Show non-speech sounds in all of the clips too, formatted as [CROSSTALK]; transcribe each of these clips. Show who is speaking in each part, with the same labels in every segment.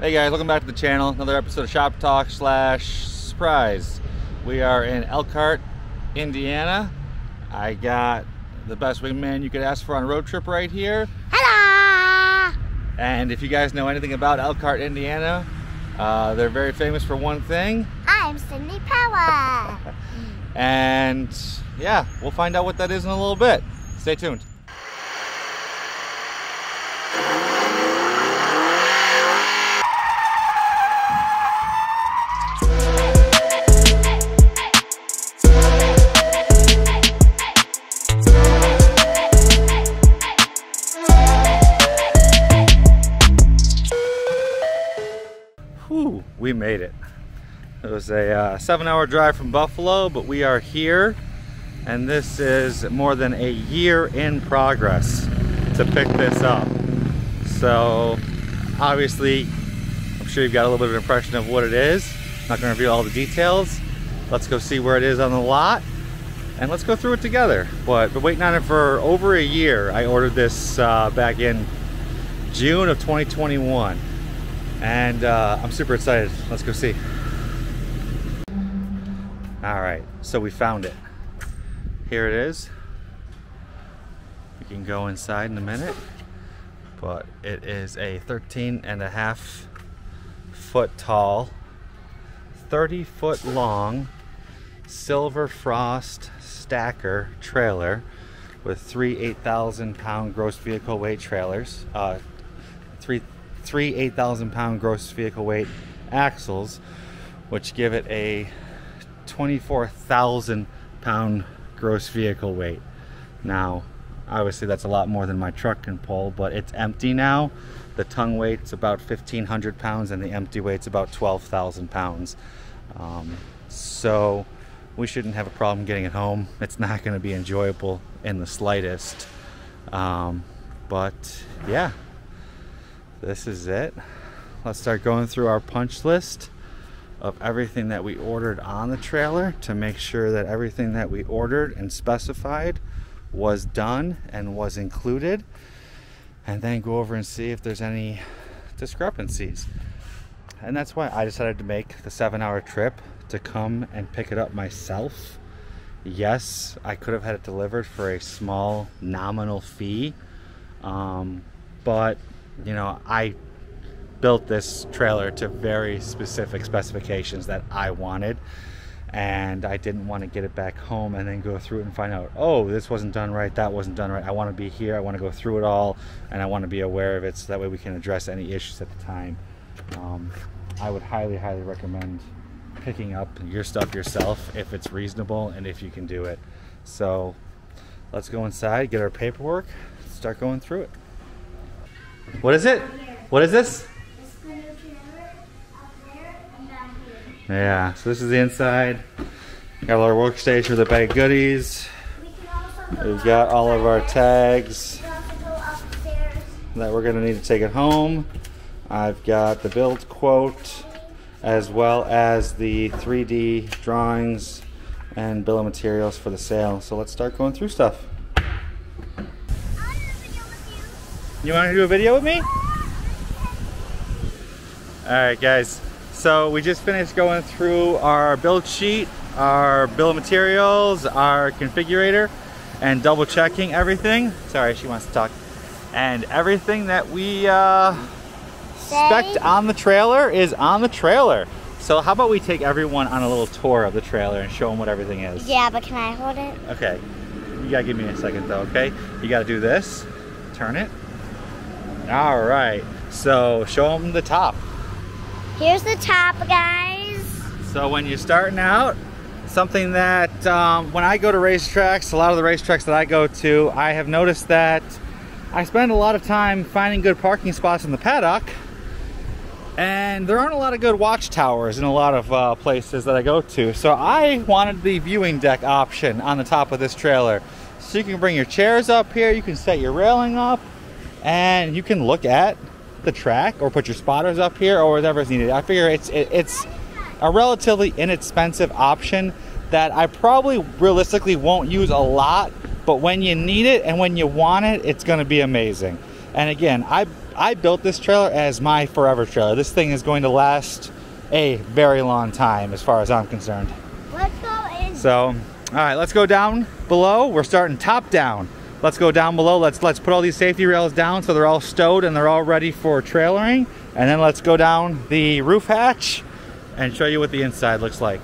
Speaker 1: Hey guys, welcome back to the channel. Another episode of Shop Talk slash Surprise. We are in Elkhart, Indiana. I got the best wingman you could ask for on a road trip right here.
Speaker 2: Hello!
Speaker 1: And if you guys know anything about Elkhart, Indiana, uh, they're very famous for one thing.
Speaker 2: I'm Sydney Power. [LAUGHS]
Speaker 1: And yeah, we'll find out what that is in a little bit. Stay tuned. We made it. It was a uh, seven hour drive from Buffalo, but we are here and this is more than a year in progress to pick this up. So obviously, I'm sure you've got a little bit of an impression of what it is. not gonna reveal all the details. Let's go see where it is on the lot and let's go through it together. But been waiting on it for over a year. I ordered this uh, back in June of 2021 and uh, I'm super excited. Let's go see. All right, so we found it. Here it is. We can go inside in a minute, but it is a 13 and a half foot tall, 30 foot long silver frost stacker trailer with three 8,000 pound gross vehicle weight trailers, uh, three, three 8,000 pound gross vehicle weight axles, which give it a 24,000 pound gross vehicle weight. Now, obviously that's a lot more than my truck can pull, but it's empty now. The tongue weight's about 1,500 pounds and the empty weight's about 12,000 pounds. Um, so we shouldn't have a problem getting it home. It's not going to be enjoyable in the slightest. Um, but yeah, this is it. Let's start going through our punch list of everything that we ordered on the trailer to make sure that everything that we ordered and specified was done and was included and then go over and see if there's any discrepancies and that's why I decided to make the seven hour trip to come and pick it up myself yes I could have had it delivered for a small nominal fee um, but you know I built this trailer to very specific specifications that I wanted and I didn't want to get it back home and then go through it and find out oh this wasn't done right that wasn't done right. I want to be here I want to go through it all and I want to be aware of it so that way we can address any issues at the time. Um, I would highly highly recommend picking up your stuff yourself if it's reasonable and if you can do it. So let's go inside get our paperwork start going through it what is it what is this Yeah, so this is the inside. Got our workstation with a bag of goodies. We've got all of our tags that we're going to need to take it home. I've got the build quote as well as the 3D drawings and bill of materials for the sale. So let's start going through stuff. You want to do a video with me? Alright guys, so we just finished going through our build sheet, our bill of materials, our configurator, and double checking everything. Sorry, she wants to talk. And everything that we uh, spec on the trailer is on the trailer. So how about we take everyone on a little tour of the trailer and show them what everything is.
Speaker 2: Yeah, but can I hold it?
Speaker 1: Okay. You gotta give me a second though, okay? You gotta do this, turn it. All right, so show them the top.
Speaker 2: Here's the top, guys.
Speaker 1: So when you're starting out, something that um, when I go to racetracks, a lot of the racetracks that I go to, I have noticed that I spend a lot of time finding good parking spots in the paddock and there aren't a lot of good watchtowers in a lot of uh, places that I go to. So I wanted the viewing deck option on the top of this trailer. So you can bring your chairs up here, you can set your railing up, and you can look at the track or put your spotters up here or whatever is needed. I figure it's it, it's a relatively inexpensive option that I probably realistically won't use a lot, but when you need it and when you want it, it's going to be amazing. And again, I I built this trailer as my forever trailer. This thing is going to last a very long time as far as I'm concerned.
Speaker 2: Let's go in.
Speaker 1: So, all right, let's go down below. We're starting top down. Let's go down below. Let's let's put all these safety rails down so they're all stowed and they're all ready for trailering. And then let's go down the roof hatch and show you what the inside looks like.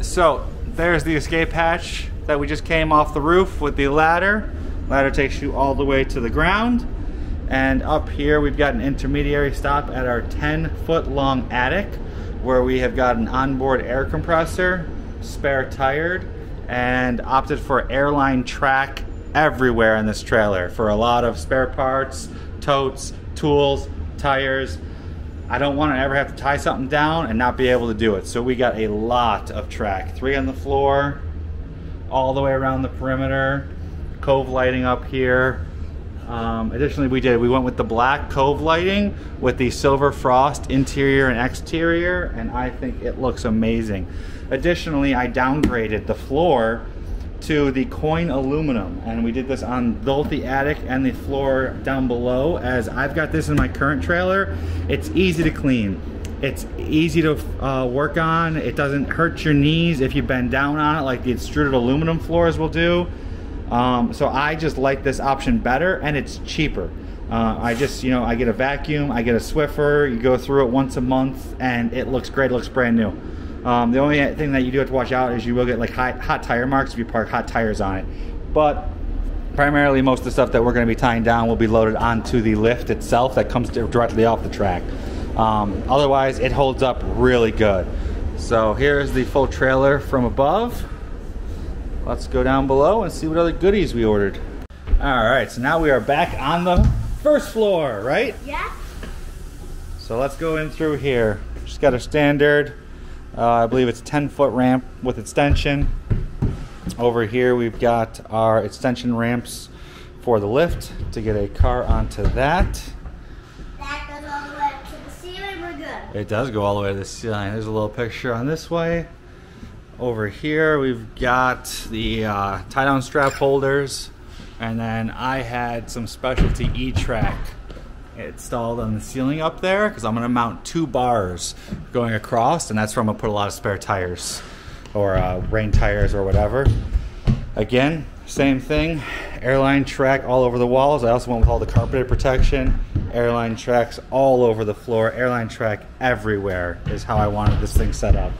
Speaker 1: So there's the escape hatch that we just came off the roof with the ladder. Ladder takes you all the way to the ground. And up here we've got an intermediary stop at our 10 foot long attic where we have got an onboard air compressor, spare tired, and opted for airline track everywhere in this trailer for a lot of spare parts, totes, tools, tires. I don't want to ever have to tie something down and not be able to do it. So we got a lot of track. Three on the floor, all the way around the perimeter, cove lighting up here. Um, additionally, we did, we went with the black cove lighting with the silver frost interior and exterior, and I think it looks amazing. Additionally, I downgraded the floor to the coin aluminum. And we did this on both the attic and the floor down below. As I've got this in my current trailer it's easy to clean. It's easy to uh, work on. It doesn't hurt your knees if you bend down on it like the extruded aluminum floors will do. Um, so I just like this option better and it's cheaper. Uh, I just you know I get a vacuum I get a Swiffer you go through it once a month and it looks great it looks brand new um, the only thing that you do have to watch out is you will get like hot, hot tire marks if you park hot tires on it. But primarily most of the stuff that we're going to be tying down will be loaded onto the lift itself that comes directly off the track. Um, otherwise, it holds up really good. So here's the full trailer from above. Let's go down below and see what other goodies we ordered. All right, so now we are back on the first floor, right?
Speaker 2: Yeah.
Speaker 1: So let's go in through here. Just got a standard uh, I believe it's 10 foot ramp with extension. Over here we've got our extension ramps for the lift to get a car onto that.
Speaker 2: That goes all the way up to the ceiling. We're good.
Speaker 1: It does go all the way to the ceiling. There's a little picture on this way. Over here we've got the uh, tie down strap holders and then I had some specialty E-track installed on the ceiling up there because I'm going to mount two bars going across and that's where I'm going to put a lot of spare tires or uh, rain tires or whatever. Again, same thing, airline track all over the walls. I also went with all the carpeted protection, airline tracks all over the floor, airline track everywhere is how I wanted this thing set up.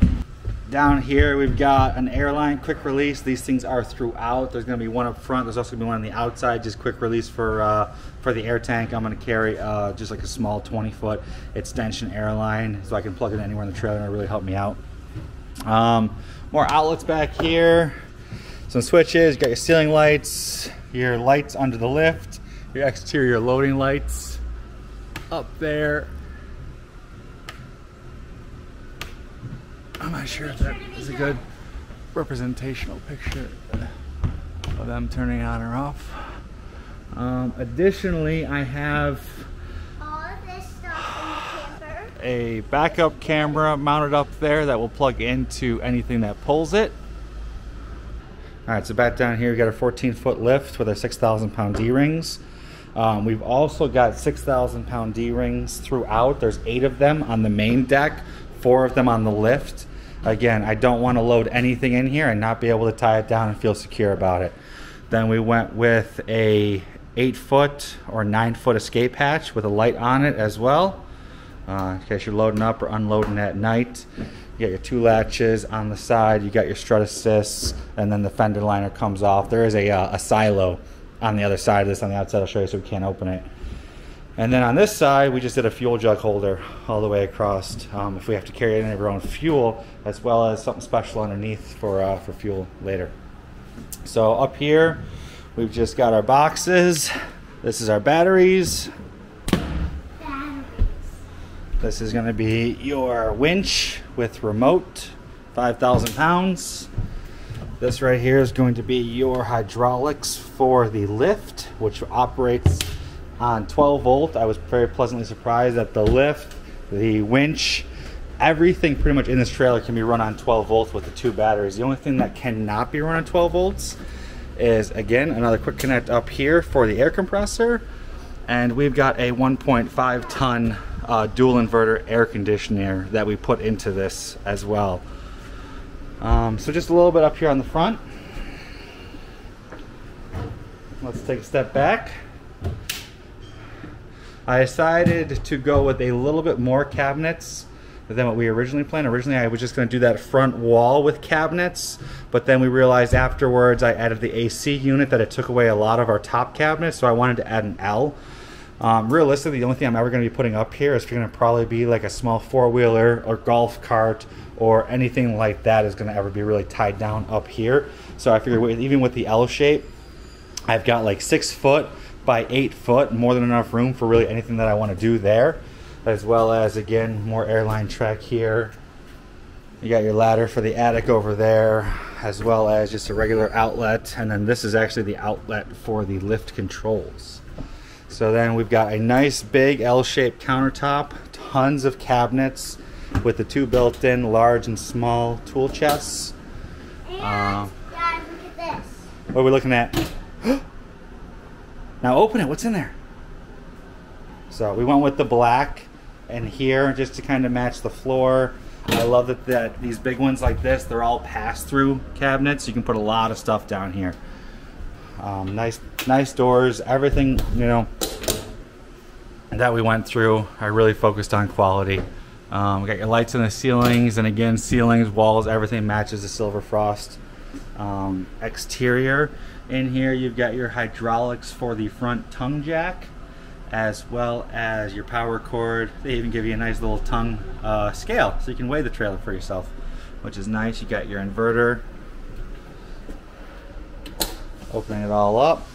Speaker 1: Down here we've got an airline quick release. These things are throughout. There's going to be one up front. There's also to be one on the outside, just quick release for uh, for the air tank. I'm going to carry uh, just like a small 20 foot extension airline so I can plug it anywhere in the trailer and it'll really help me out. Um, more outlets back here. Some switches. You got your ceiling lights, your lights under the lift, your exterior loading lights up there I'm not sure if that is a good representational picture of them turning on or off. Um, additionally, I have
Speaker 2: All of this stuff in the camper.
Speaker 1: a backup camera mounted up there that will plug into anything that pulls it. All right, so back down here, we got a 14 foot lift with our 6,000 pound D-rings. Um, we've also got 6,000 pound D-rings throughout. There's eight of them on the main deck, four of them on the lift. Again, I don't want to load anything in here and not be able to tie it down and feel secure about it. Then we went with a eight foot or nine foot escape hatch with a light on it as well. Uh, in case you're loading up or unloading at night. You got your two latches on the side, you got your strut assists, and then the fender liner comes off. There is a, uh, a silo on the other side of this on the outside. I'll show you so we can't open it. And then on this side, we just did a fuel jug holder all the way across. Um, if we have to carry any of our own fuel, as well as something special underneath for uh, for fuel later. So up here, we've just got our boxes. This is our batteries. This is going to be your winch with remote, 5,000 pounds. This right here is going to be your hydraulics for the lift, which operates on 12 volt. I was very pleasantly surprised that the lift, the winch, everything pretty much in this trailer can be run on 12 volts with the two batteries. The only thing that cannot be run on 12 volts is again another quick connect up here for the air compressor And we've got a 1.5 ton uh, dual inverter air conditioner that we put into this as well. Um, so just a little bit up here on the front. Let's take a step back. I decided to go with a little bit more cabinets than what we originally planned. Originally, I was just going to do that front wall with cabinets, but then we realized afterwards I added the AC unit that it took away a lot of our top cabinets, so I wanted to add an L. Um, realistically, the only thing I'm ever going to be putting up here is going to probably be like a small four wheeler or golf cart or anything like that is going to ever be really tied down up here. So I figured even with the L shape, I've got like six foot by eight foot, more than enough room for really anything that I want to do there. As well as, again, more airline track here. You got your ladder for the attic over there, as well as just a regular outlet. And then this is actually the outlet for the lift controls. So then we've got a nice big L-shaped countertop, tons of cabinets with the two built-in large and small tool chests.
Speaker 2: And, uh, guys, look at this.
Speaker 1: What are we looking at? Now open it. What's in there? So we went with the black and here just to kind of match the floor. I love that, that these big ones like this, they're all pass-through cabinets. You can put a lot of stuff down here. Um, nice, nice doors. Everything you know that we went through, I really focused on quality. Um, we got your lights in the ceilings, and again, ceilings, walls, everything matches the silver frost. Um, exterior in here, you've got your hydraulics for the front tongue jack, as well as your power cord. They even give you a nice little tongue uh, scale, so you can weigh the trailer for yourself, which is nice. You got your inverter. Opening it all up.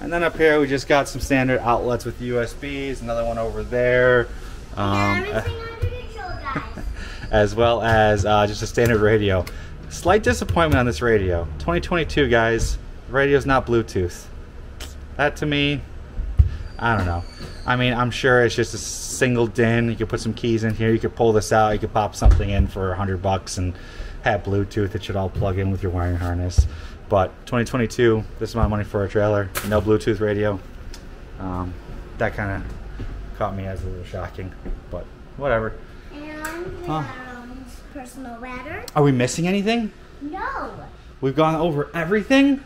Speaker 1: And then up here, we just got some standard outlets with USBs. Another one over there. Um, [LAUGHS] as well as uh, just a standard radio. Slight disappointment on this radio. 2022, guys. The radio's not Bluetooth. That to me, I don't know. I mean, I'm sure it's just a single DIN. You could put some keys in here. You could pull this out. You could pop something in for a 100 bucks and have Bluetooth. It should all plug in with your wiring harness. But 2022, this is my money for a trailer. No Bluetooth radio. Um, that kind of caught me as a little shocking, but whatever.
Speaker 2: And huh. personal ladder.
Speaker 1: Are we missing anything?
Speaker 2: No.
Speaker 1: We've gone over everything?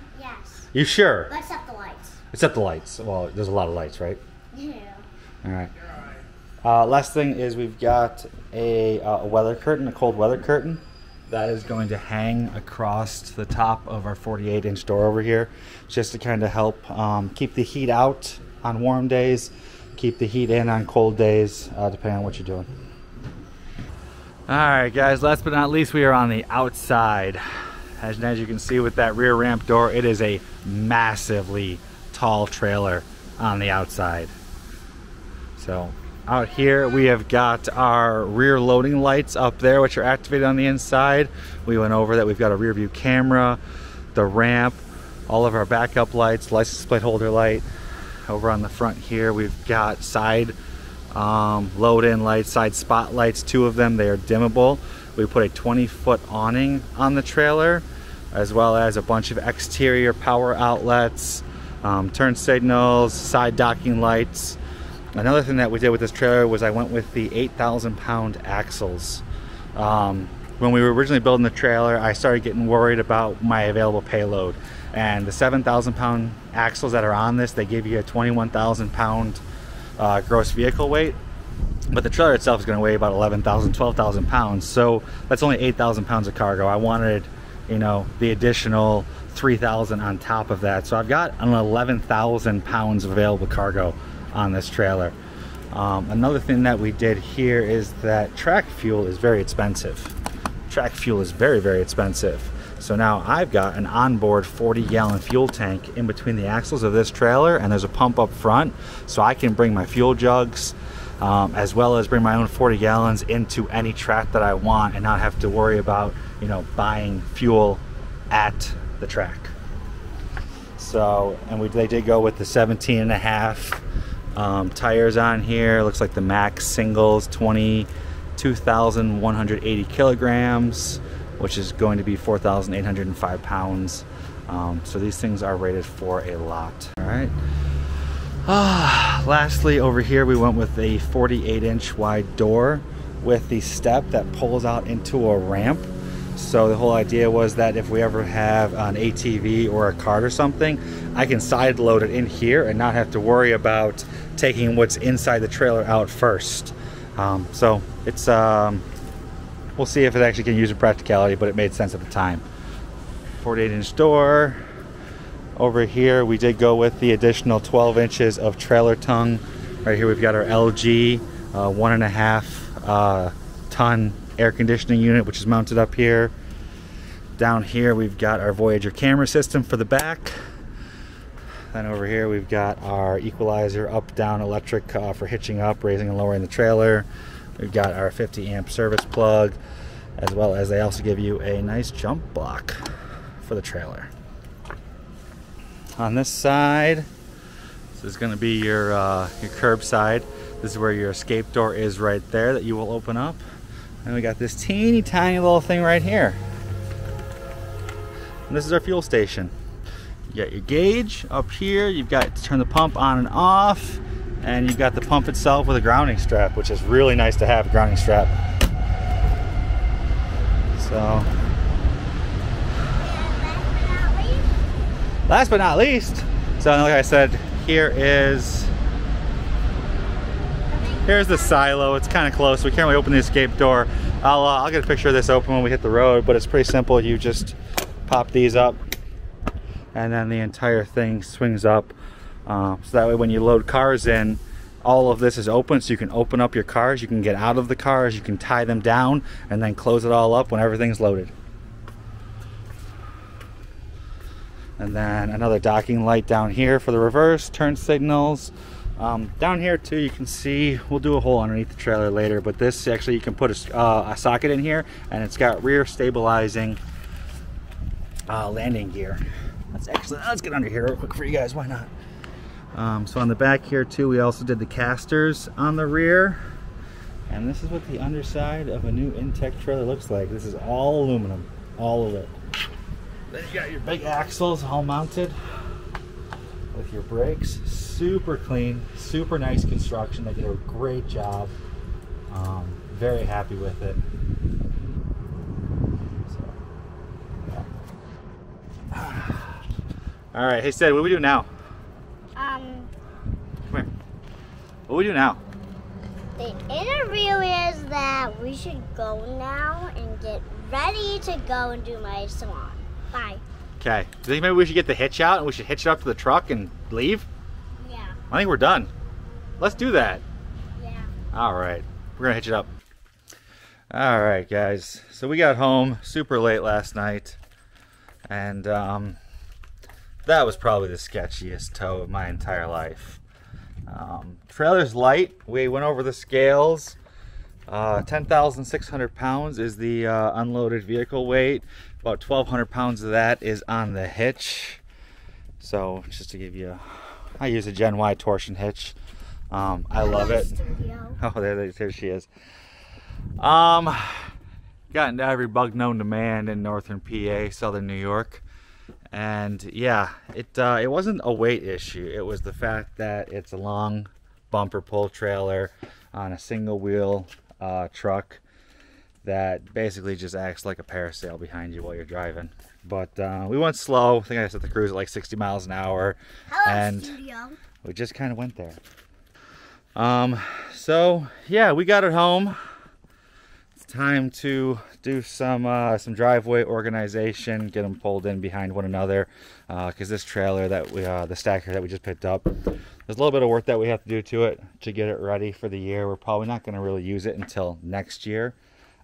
Speaker 2: Yes.
Speaker 1: You sure?
Speaker 2: Except the lights.
Speaker 1: Except the lights. Well, there's a lot of lights, right?
Speaker 2: Yeah.
Speaker 1: All right. Uh, last thing is we've got a, uh, a weather curtain, a cold weather curtain that is going to hang across the top of our 48 inch door over here just to kind of help um, keep the heat out on warm days keep the heat in on cold days uh, depending on what you're doing all right guys last but not least we are on the outside as, as you can see with that rear ramp door it is a massively tall trailer on the outside. So out here we have got our rear loading lights up there which are activated on the inside. We went over that. We've got a rear view camera the ramp all of our backup lights license plate holder light. Over on the front here we've got side um, load in lights side spotlights two of them. They are dimmable. We put a 20 foot awning on the trailer as well as a bunch of exterior power outlets um, turn signals side docking lights Another thing that we did with this trailer was I went with the 8,000 pound axles. Um, when we were originally building the trailer, I started getting worried about my available payload. And the 7,000 pound axles that are on this, they give you a 21,000 pound uh, gross vehicle weight. But the trailer itself is going to weigh about 11,000, 12,000 pounds. So that's only 8,000 pounds of cargo. I wanted, you know, the additional 3,000 on top of that. So I've got an 11,000 pounds of available cargo on this trailer. Um, another thing that we did here is that track fuel is very expensive. Track fuel is very, very expensive. So now I've got an onboard 40 gallon fuel tank in between the axles of this trailer and there's a pump up front so I can bring my fuel jugs um, as well as bring my own 40 gallons into any track that I want and not have to worry about, you know, buying fuel at the track. So, and we, they did go with the 17 and a half um, tires on here looks like the max singles 22,180 kilograms which is going to be 4,805 pounds um, so these things are rated for a lot all right Ah, lastly, over here we went with a 48 inch wide door with the step that pulls out into a ramp. So the whole idea was that if we ever have an ATV or a cart or something, I can side load it in here and not have to worry about taking what's inside the trailer out first. Um, so it's, um, we'll see if it actually can use in practicality, but it made sense at the time. 48 inch door. Over here, we did go with the additional 12 inches of trailer tongue. Right here, we've got our LG uh, one and a half uh, ton air conditioning unit, which is mounted up here. Down here, we've got our Voyager camera system for the back. Then over here, we've got our equalizer up down electric uh, for hitching up, raising and lowering the trailer. We've got our 50 amp service plug, as well as they also give you a nice jump block for the trailer. On this side, this is going to be your uh, your curbside. This is where your escape door is right there that you will open up. And we got this teeny tiny little thing right here. And this is our fuel station. You got your gauge up here. You've got to turn the pump on and off. And you've got the pump itself with a grounding strap, which is really nice to have a grounding strap. So last but not least, so like I said, here is here's the silo. It's kind of close. We can't really open the escape door. I'll uh, I'll get a picture of this open when we hit the road, but it's pretty simple. You just pop these up, and then the entire thing swings up. Uh, so that way, when you load cars in, all of this is open, so you can open up your cars. You can get out of the cars. You can tie them down, and then close it all up when everything's loaded. and then another docking light down here for the reverse turn signals um, down here too you can see we'll do a hole underneath the trailer later but this actually you can put a, uh, a socket in here and it's got rear stabilizing uh, landing gear. That's excellent. Let's get under here real quick for you guys. Why not? Um, so on the back here too we also did the casters on the rear. And this is what the underside of a new Intech trailer looks like. This is all aluminum all of it. Then you got your big axles all mounted with your brakes. Super clean, super nice construction. They did a great job. Um, very happy with it. So, yeah. [SIGHS] All right, hey, Sid, what do we do now?
Speaker 2: Um,
Speaker 1: Come here. What do we do now?
Speaker 2: the interview is that we should go now and get ready to go and do my salon. Bye.
Speaker 1: Okay. Do you think maybe we should get the hitch out and we should hitch it up to the truck and leave?
Speaker 2: Yeah.
Speaker 1: I think we're done. Let's do that.
Speaker 2: Yeah.
Speaker 1: All right, we're gonna hitch it up. All right, guys. So we got home super late last night, and um, that was probably the sketchiest tow of my entire life. Um, trailer's light. We went over the scales. Uh, 10,600 pounds is the uh, unloaded vehicle weight. About 1,200 pounds of that is on the hitch. So just to give you, I use a Gen Y torsion hitch. Um, I love it. [LAUGHS] Oh, there, there she is. Um, got into every bug known to man in northern PA, southern New York, and yeah, it uh, it wasn't a weight issue. It was the fact that it's a long bumper pull trailer on a single wheel uh, truck that basically just acts like a parasail behind you while you're driving. But uh, we went slow. I think I set the cruise at like 60 miles an hour,
Speaker 2: Hello,
Speaker 1: and
Speaker 2: studio.
Speaker 1: we just kind of went there. Um, so yeah, we got it home. It's time to do some uh, some driveway organization, get them pulled in behind one another, because this trailer that we uh, the stacker that we just picked up, there's a little bit of work that we have to do to it to get it ready for the year. We're probably not going to really use it until next year,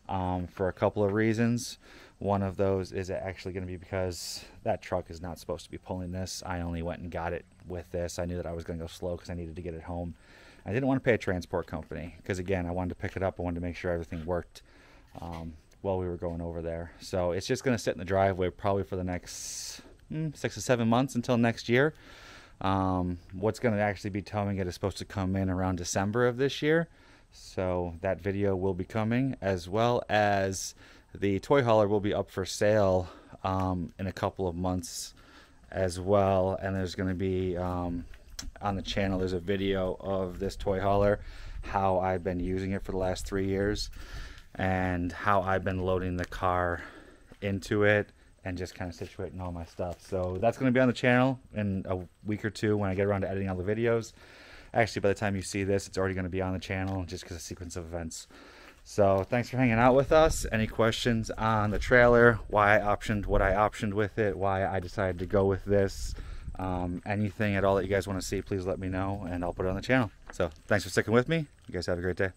Speaker 1: um, for a couple of reasons. One of those is actually going to be because that truck is not supposed to be pulling this. I only went and got it with this. I knew that I was going to go slow because I needed to get it home. I didn't want to pay a transport company because, again, I wanted to pick it up. I wanted to make sure everything worked um, while we were going over there. So it's just going to sit in the driveway probably for the next mm, six to seven months until next year. Um, what's going to actually be towing it is supposed to come in around December of this year. So that video will be coming as well as the toy hauler will be up for sale um, in a couple of months as well. And there's going to be um, on the channel there's a video of this toy hauler, how I've been using it for the last three years, and how I've been loading the car into it and just kind of situating all my stuff. So that's going to be on the channel in a week or two when I get around to editing all the videos. Actually, by the time you see this, it's already going to be on the channel just because of sequence of events. So thanks for hanging out with us. Any questions on the trailer, why I optioned what I optioned with it, why I decided to go with this, um, anything at all that you guys want to see, please let me know and I'll put it on the channel. So thanks for sticking with me. You guys have a great day.